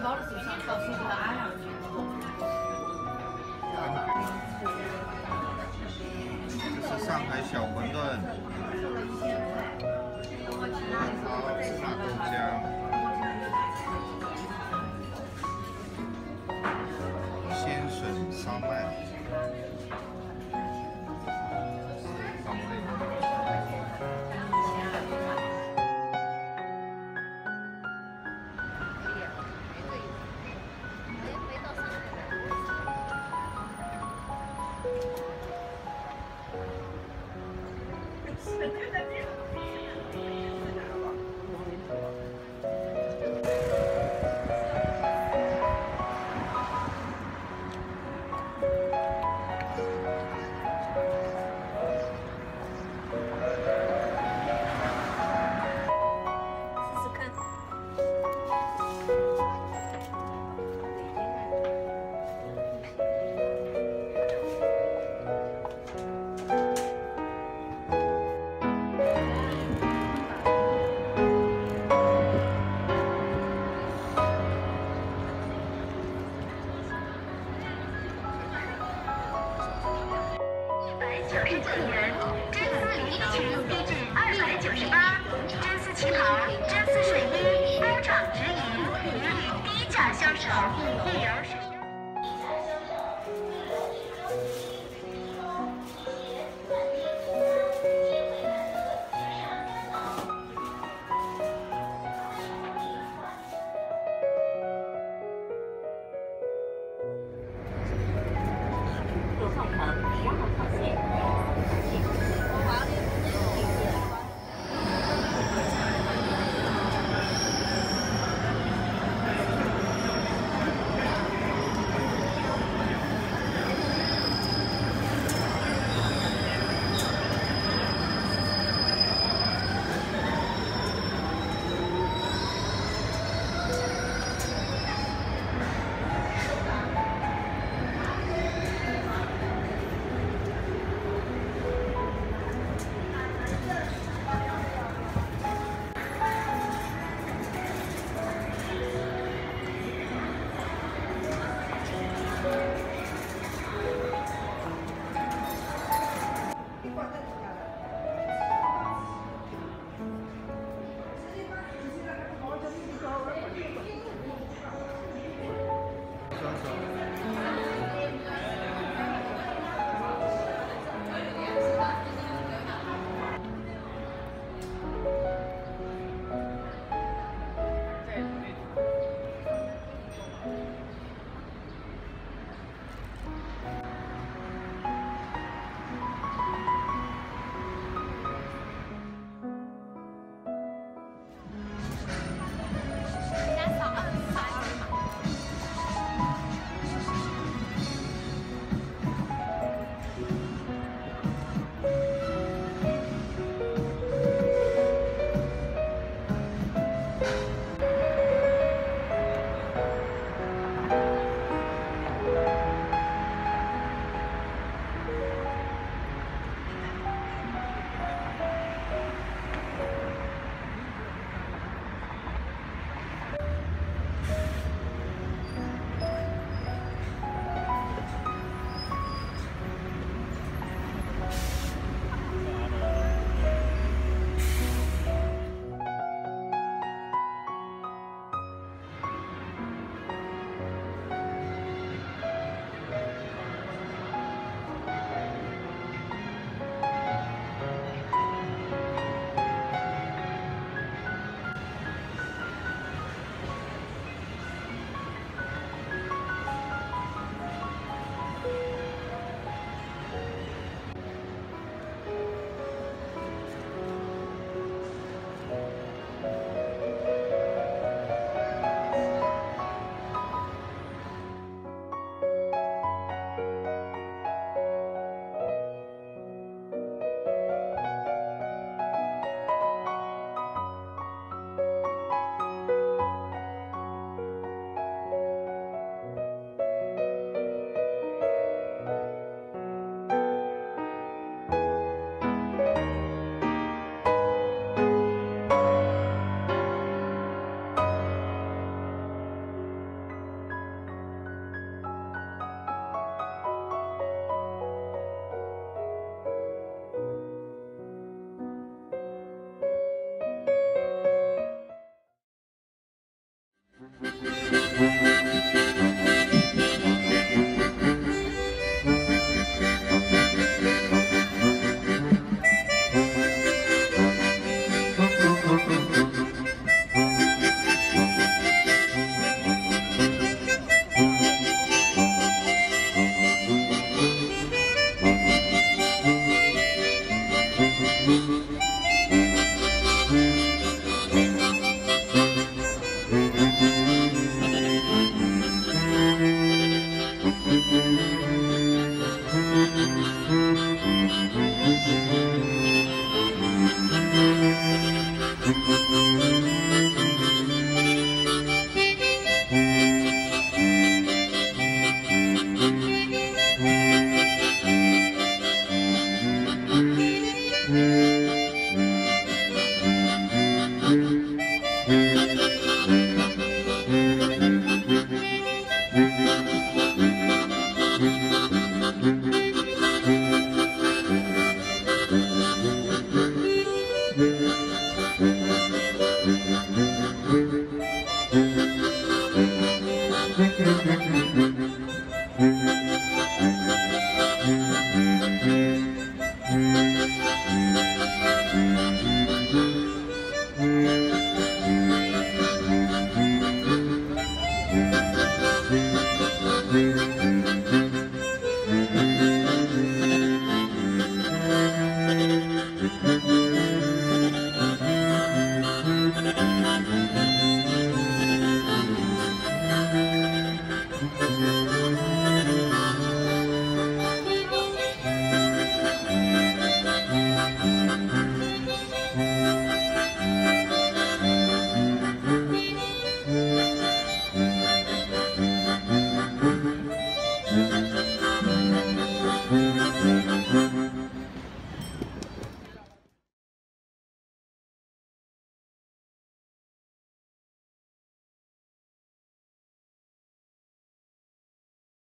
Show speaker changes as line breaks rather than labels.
管它，装暖气包的时候上到是给它安上去。
这是上海小馄饨，好芝麻豆浆，鲜笋烧麦，
九十九元，真丝连衣裙低至二百九十八，真丝旗袍、真丝睡衣工厂直营，一律低价销售，一柔